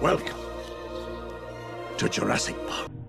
Welcome to Jurassic Park.